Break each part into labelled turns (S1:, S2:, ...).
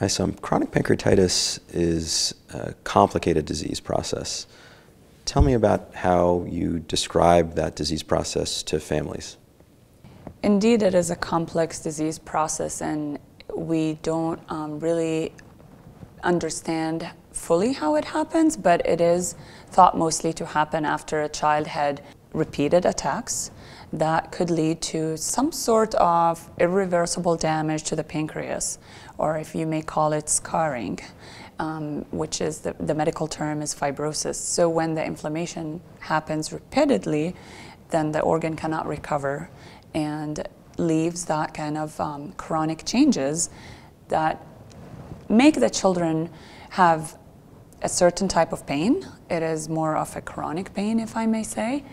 S1: My son, chronic pancreatitis is a complicated disease process. Tell me about how you describe that disease process to families.
S2: Indeed, it is a complex disease process, and we don't um, really understand fully how it happens, but it is thought mostly to happen after a child had repeated attacks that could lead to some sort of irreversible damage to the pancreas, or if you may call it scarring, um, which is the, the medical term is fibrosis. So when the inflammation happens repeatedly, then the organ cannot recover and leaves that kind of um, chronic changes that make the children have a certain type of pain. It is more of a chronic pain, if I may say.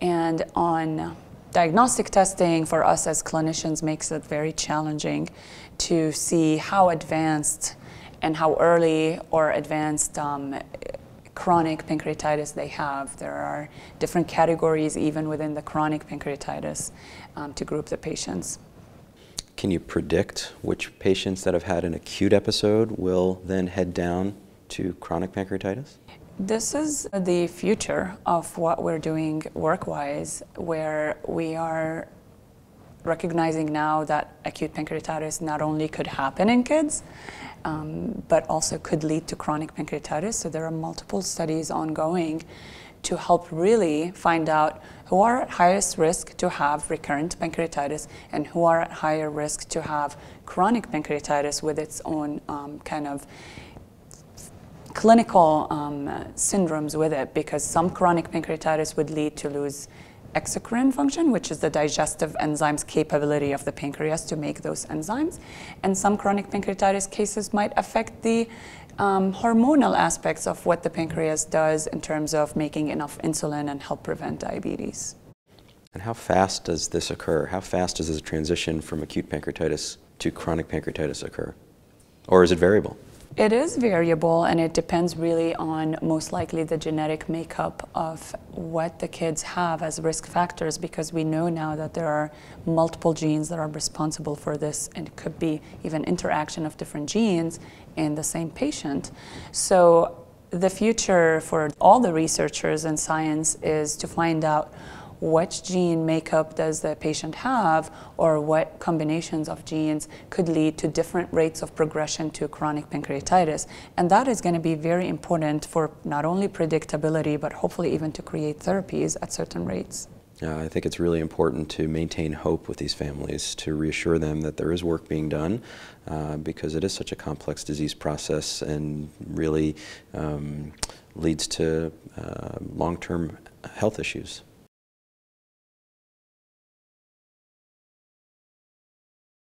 S2: And on diagnostic testing for us as clinicians makes it very challenging to see how advanced and how early or advanced um, chronic pancreatitis they have. There are different categories even within the chronic pancreatitis um, to group the patients.
S1: Can you predict which patients that have had an acute episode will then head down to chronic pancreatitis?
S2: This is the future of what we're doing work-wise, where we are recognizing now that acute pancreatitis not only could happen in kids, um, but also could lead to chronic pancreatitis. So there are multiple studies ongoing to help really find out who are at highest risk to have recurrent pancreatitis and who are at higher risk to have chronic pancreatitis with its own um, kind of clinical um, syndromes with it because some chronic pancreatitis would lead to lose exocrine function, which is the digestive enzymes capability of the pancreas to make those enzymes. And some chronic pancreatitis cases might affect the um, hormonal aspects of what the pancreas does in terms of making enough insulin and help prevent diabetes.
S1: And how fast does this occur? How fast does this transition from acute pancreatitis to chronic pancreatitis occur? Or is it variable?
S2: It is variable and it depends really on most likely the genetic makeup of what the kids have as risk factors because we know now that there are multiple genes that are responsible for this and it could be even interaction of different genes in the same patient. So the future for all the researchers in science is to find out what gene makeup does the patient have or what combinations of genes could lead to different rates of progression to chronic pancreatitis. And that is going to be very important for not only predictability, but hopefully even to create therapies at certain rates.
S1: Uh, I think it's really important to maintain hope with these families, to reassure them that there is work being done uh, because it is such a complex disease process and really um, leads to uh, long-term health issues.